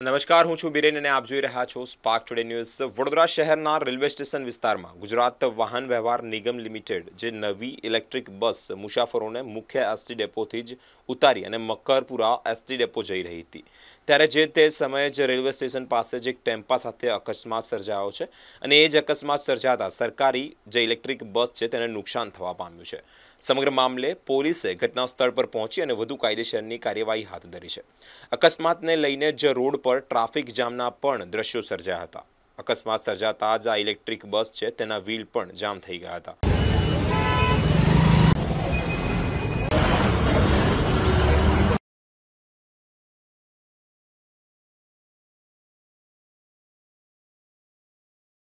નમસ્કાર, હું છું બિરેન અને આપ જોઈ રહ્યા છો સ્પાર્ક ટુડે ન્યૂઝ વડોદરા શહેરના રેલવે સ્ટેશન વિસ્તારમાં ગુજરાત વાહન વ્યવહાર નિગમ લિમિટેડ જે નવી ઇલેક્ટ્રિક બસ મુસાફરોને મુખ્ય એસટી ડેપોથી જ ઉતારી અને મકરપુરા એસટી ડેપો જઈ રહી હતી. ત્યારે જે તે સમયે જ રેલવે સ્ટેશન પાસે જ એક ટેમ્પા સાથે અકસ્માત સર્જાયો છે અને એ જ અકસ્માત સર્જાતા સરકારી જે ઇલેક્ટ્રિક બસ છે તેને નુકસાન થવા પામ્યું છે. સમગ્ર મામલે પોલીસે ઘટના સ્થળ પર પહોંચી અને વધુ કાયદેસરની કાર્યવાહી હાથ ધરી છે. અકસ્માતને લઈને જ રોડ પર ટ્રાફિક જામના પણ દ્રશ્યો સર્જાયા હતા. અકસ્માત સર્જાતા જ આ ઇલેક્ટ્રિક બસ છે તેના વ્હીલ પણ જામ થઈ ગયા હતા.